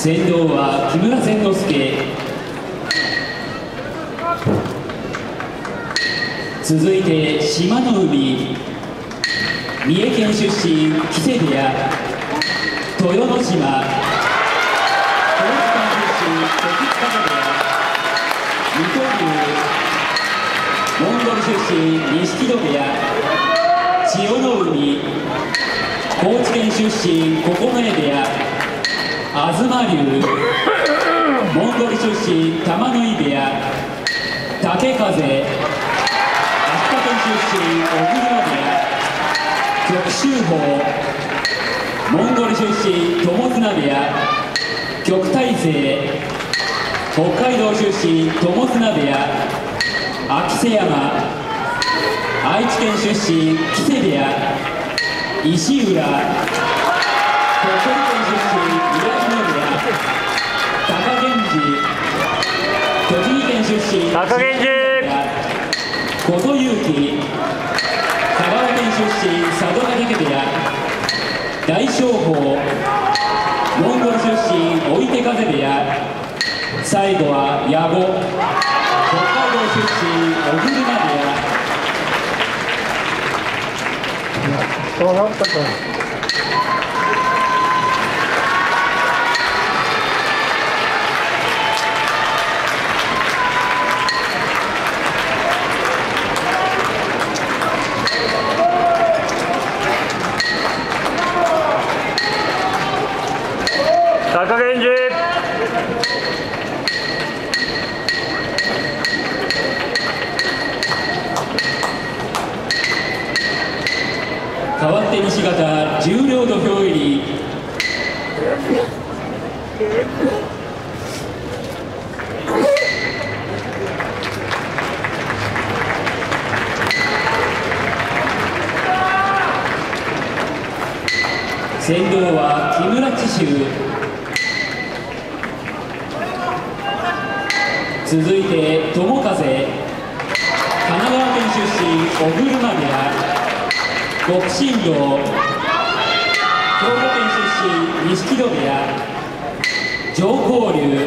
先導は木村千之助。続いて島の海。三重県出身木瀬部屋。豊ノ島。高知県出身関部屋。水戸龍モンゴル出身錦戸部屋千代の海。高知県出身九重部屋。東龍。モンゴル出身玉ノ井部屋。竹風。秋田県出身小車部屋。極州法モンゴル出身友綱部屋。極大勢。北海道出身友綱部屋。秋瀬山。愛知県出身木瀬部屋。石浦。鳥取県出身高源氏栃木県出身琴勇気香川県出身佐渡ヶ嶽部屋大商法モンゴル出身追手風部屋最後は矢後北海道出身小車部屋高源氏代わって西方重量土俵入り先導は木村知州。続いて友風。神奈川県出身小車部屋。極真道。兵庫県出身錦戸部屋。上皇流。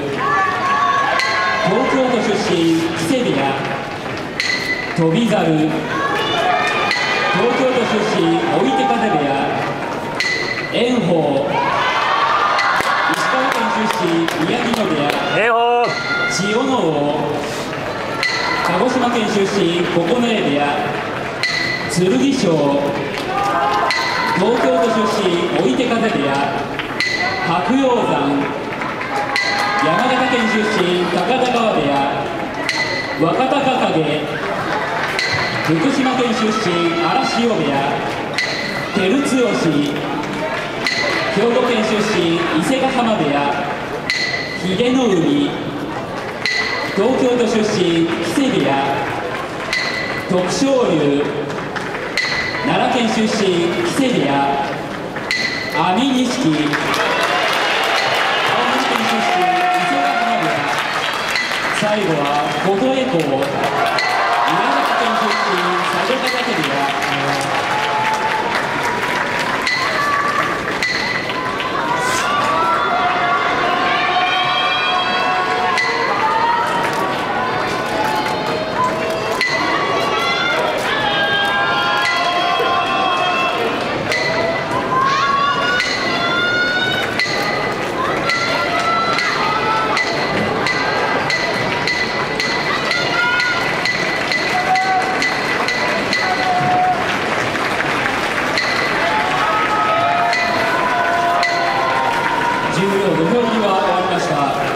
東京都出身木瀬部屋。翔猿。東京都出身追手風部鹿児島県出身九重部屋剣翔東京都出身追手風部屋白鷹山山形県出身高田川部屋若隆景福島県出身荒汐部屋照強兵庫県出身伊勢ヶ浜部屋秀ノ海東京都出身木瀬部屋。徳勝龍。奈良県出身木瀬部屋。阿弥錦。青森県出身伊勢ヶ浜部屋。最後は琴恵光。10秒5秒は終わりました。